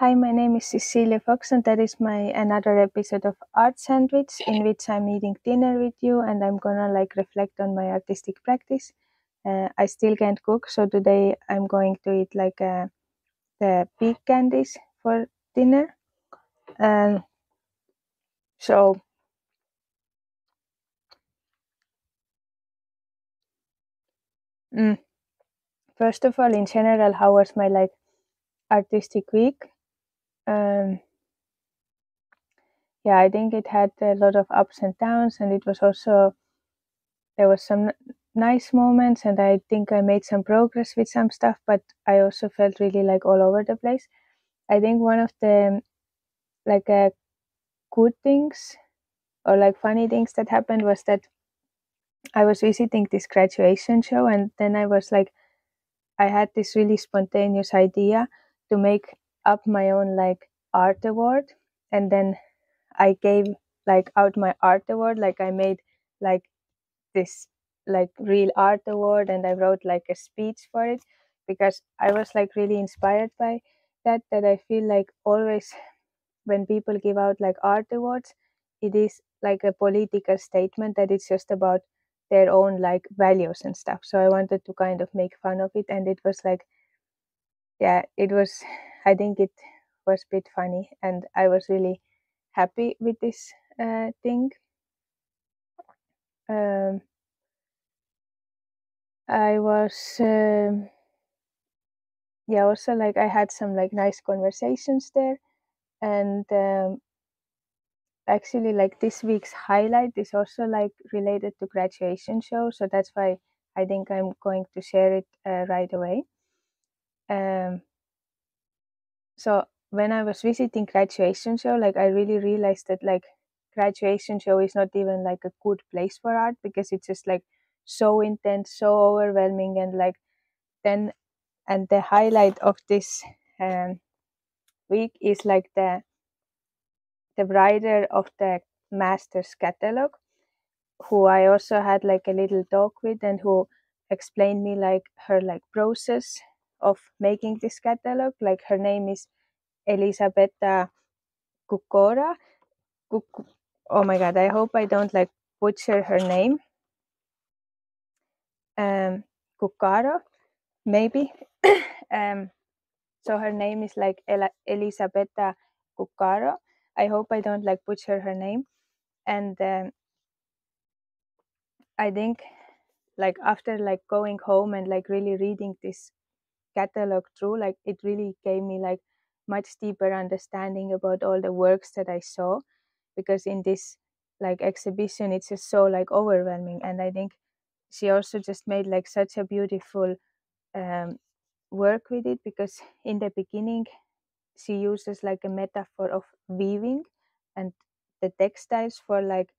Hi, my name is Cecilia Fox, and that is my another episode of Art Sandwich, in which I'm eating dinner with you, and I'm gonna like reflect on my artistic practice. Uh, I still can't cook, so today I'm going to eat like uh, the pig candies for dinner. Um, so mm, first of all, in general, how was my like artistic week? Um, yeah, I think it had a lot of ups and downs, and it was also there was some nice moments, and I think I made some progress with some stuff, but I also felt really like all over the place. I think one of the like uh, good things or like funny things that happened was that I was visiting this graduation show, and then I was like, I had this really spontaneous idea to make up my own like art award, and then I gave like out my art award, like I made like this like real art award, and I wrote like a speech for it because I was like really inspired by that. That I feel like always when people give out like art awards, it is like a political statement that it's just about their own like values and stuff. So I wanted to kind of make fun of it, and it was like, yeah, it was. I think it was a bit funny, and I was really happy with this uh, thing. Um, I was, um, yeah, also like I had some like nice conversations there, and um, actually like this week's highlight is also like related to graduation show so that's why i think i'm going to share it uh, right away um, so when i was visiting graduation show like i really realized that like graduation show is not even like a good place for art because it's just like so intense so overwhelming and like then and the highlight of this um, week is like the the writer of the master's catalog who I also had like a little talk with and who explained me like her like process of making this catalog. Like her name is Elisabetta Cucora. Cuc- oh my god, I hope I don't like butcher her name. Um Cuccaro, maybe. um so her name is like Ela- Elisabetta Cuccaro. I hope I don't like butcher her name. And um, I think like after like going home and like really reading this catalog through like it really gave me like much deeper understanding about all the works that i saw because in this like exhibition it's just so like overwhelming and i think she also just made like such a beautiful um, work with it because in the beginning she uses like a metaphor of weaving and the textiles for like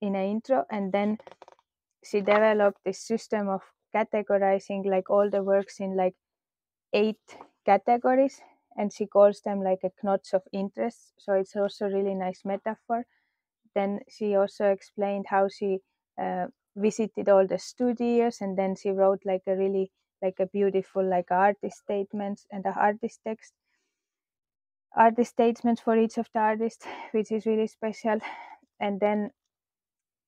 in an intro and then she developed this system of categorizing like all the works in like eight categories and she calls them like a knots of interest so it's also really nice metaphor. Then she also explained how she uh, visited all the studios and then she wrote like a really like a beautiful like artist statements and the artist text artist statements for each of the artists which is really special. And then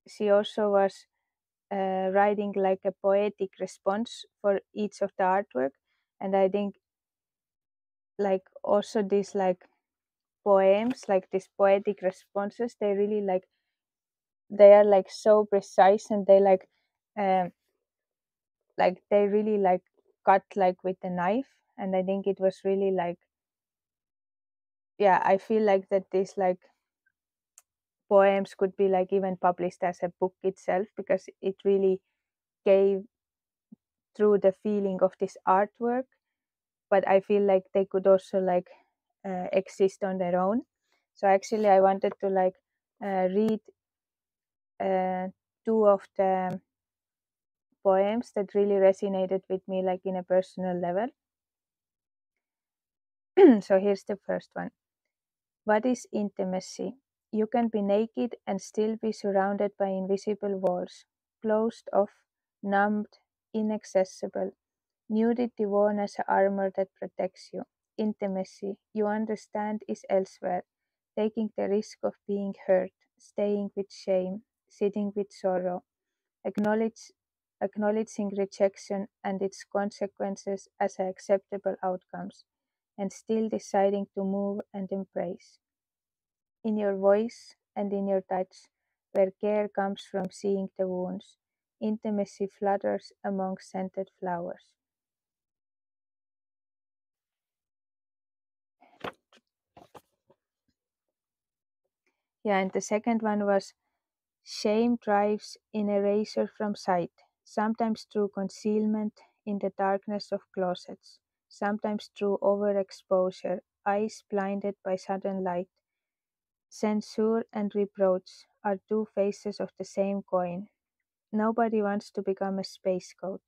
she also was uh, writing like a poetic response for each of the artwork. And i think like also these like poems like these poetic responses they really like they are like so precise and they like um like they really like cut like with a knife. And i think it was really like yeah i feel like that these like poems could be like even published as a book itself because it really gave through the feeling of this artwork but i feel like they could also like uh, exist on their own. So actually i wanted to like uh, read uh, two of the poems that really resonated with me like in a personal level. So here's the first one. What is intimacy you can be naked and still be surrounded by invisible walls closed off numbed inaccessible nudity worn as armor that protects you intimacy you understand is elsewhere, taking the risk of being hurt, staying with shame, sitting with sorrow, acknowledge, acknowledging rejection and its consequences as acceptable outcomes, and still deciding to move and embrace. In your voice and in your touch, where care comes from seeing the wounds, intimacy flutters among scented flowers. Yeah, and the second one was shame drives in erasure from sight, sometimes through concealment in the darkness of closets, sometimes through overexposure, eyes blinded by sudden light. Censure and reproach are two faces of the same coin. Nobody wants to become a space goat,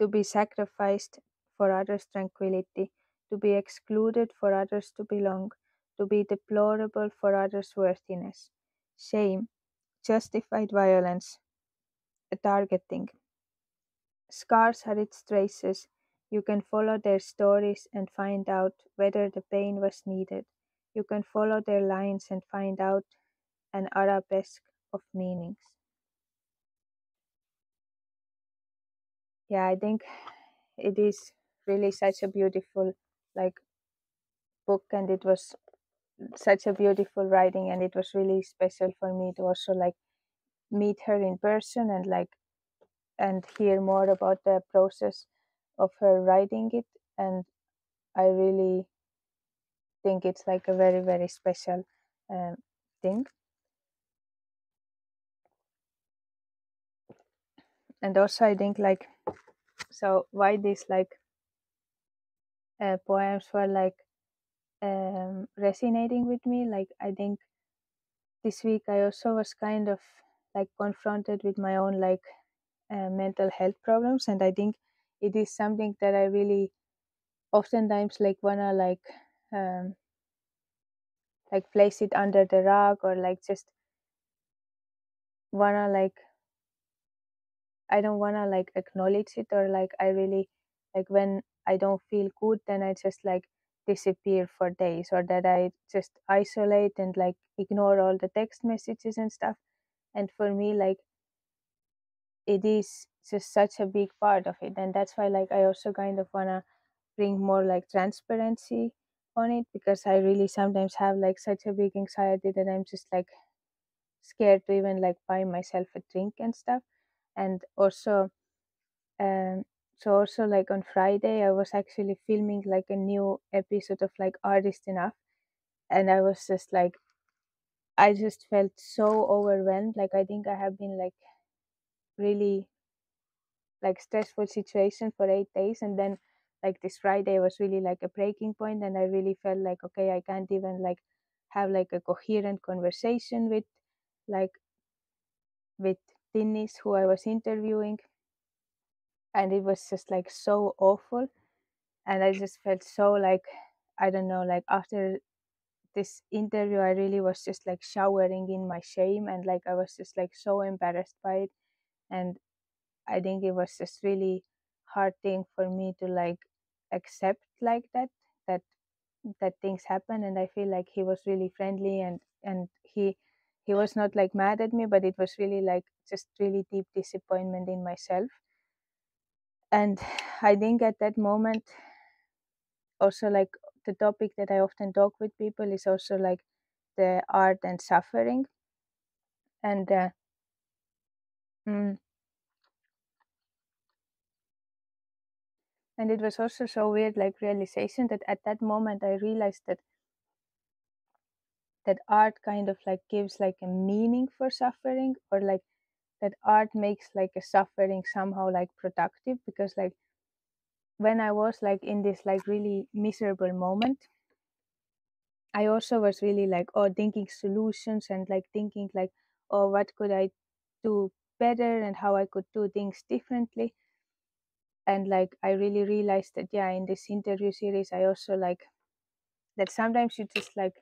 to be sacrificed for others' tranquility, to be excluded for others to belong, to be deplorable for others' worthiness. Shame, justified violence, a targeting. Scars are its traces. You can follow their stories and find out whether the pain was needed. You can follow their lines and find out an arabesque of meanings. Yeah, I think it is really such a beautiful like book and it was such a beautiful writing and it was really special for me to also like meet her in person and like and hear more about the process of her writing it and i really think it's like a very very special um, thing. And also i think like so why these like uh, poems were like um, resonating with me like i think this week i also was kind of like confronted with my own like uh, mental health problems. And i think it is something that i really oftentimes like wanna like um, like place it under the rug or like just wanna like i don't wanna like acknowledge it or like i really like when i don't feel good then i just like disappear for days or that i just isolate and like ignore all the text messages and stuff. And for me like it is just such a big part of it. And that's why like i also kind of want to bring more like transparency on it because i really sometimes have like such a big anxiety that i'm just like scared to even like buy myself a drink and stuff. And also um so also like on friday i was actually filming like a new episode of like artist enough. And i was just like i just felt so overwhelmed. Like i think i have been like really like stressful situation for eight days. And then like this friday was really like a breaking point and i really felt like okay i can't even like have like a coherent conversation with like with Dennis who i was interviewing. And it was just like so awful. And i just felt so like i don't know like after this interview i really was just like showering in my shame and like i was just like so embarrassed by it. And I think it was just really hard thing for me to like accept like that that that things happen and I feel like he was really friendly and and he he was not like mad at me but it was really like just really deep disappointment in myself. And I think at that moment also like the topic that I often talk with people is also like the art and suffering. And uh, mm, and it was also so weird like realization that at that moment i realized that that art kind of like gives like a meaning for suffering or like that art makes like a suffering somehow like productive because like when i was like in this like really miserable moment i also was really like oh thinking solutions and like thinking like oh what could i do better and how i could do things differently and like i really realized that yeah in this interview series i also like that sometimes you just like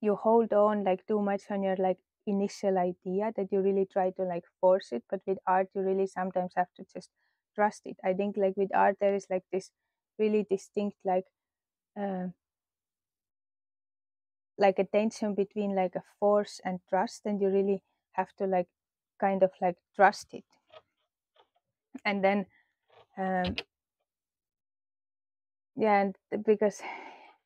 you hold on like too much on your like initial idea that you really try to like force it but with art you really sometimes have to just trust it. I think like with art there is like this really distinct like uh, like a tension between like a force and trust and you really have to like kind of like trust it and then um, yeah and because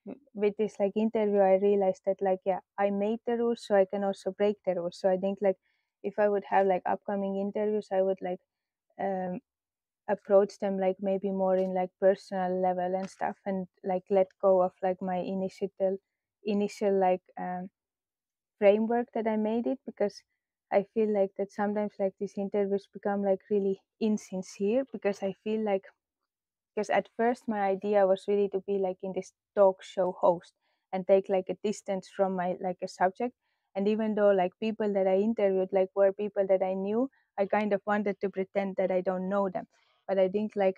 with this like interview i realized that like yeah i made the rules so i can also break the rules. So i think like if i would have like upcoming interviews i would like um, approach them like maybe more in like personal level and stuff and like let go of like my initial initial like um, framework that i made it because i feel like that sometimes like these interviews become like really insincere because i feel like because at first my idea was really to be like in this talk show host and take like a distance from my like a subject. And even though like people that i interviewed like were people that i knew i kind of wanted to pretend that i don't know them. But i think like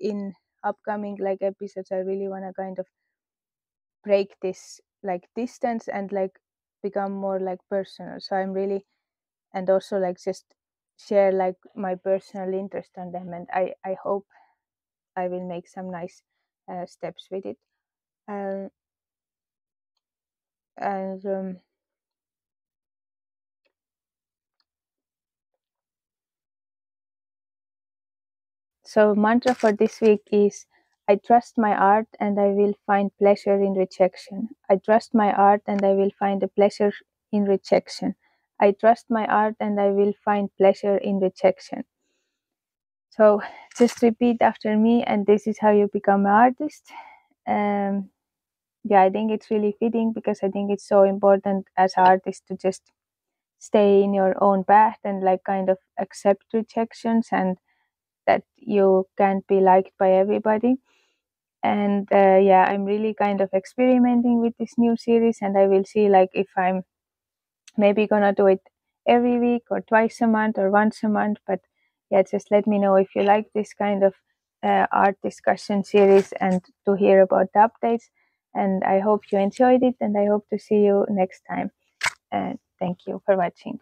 in upcoming like episodes i really want to kind of break this like distance and like become more like personal. So i'm really and also like just share like my personal interest on them and i i hope i will make some nice uh, steps with it uh, and um, so mantra for this week is I trust my art and I will find pleasure in rejection. I trust my art and I will find a pleasure in rejection. I trust my art and I will find pleasure in rejection. So just repeat after me, and this is how you become an artist. Um, yeah, I think it's really fitting because I think it's so important as artists to just stay in your own path and like kind of accept rejections and that you can't be liked by everybody and uh, yeah i'm really kind of experimenting with this new series and i will see like if i'm maybe gonna do it every week or twice a month or once a month but yeah just let me know if you like this kind of uh, art discussion series and to hear about the updates. And i hope you enjoyed it and i hope to see you next time. And thank you for watching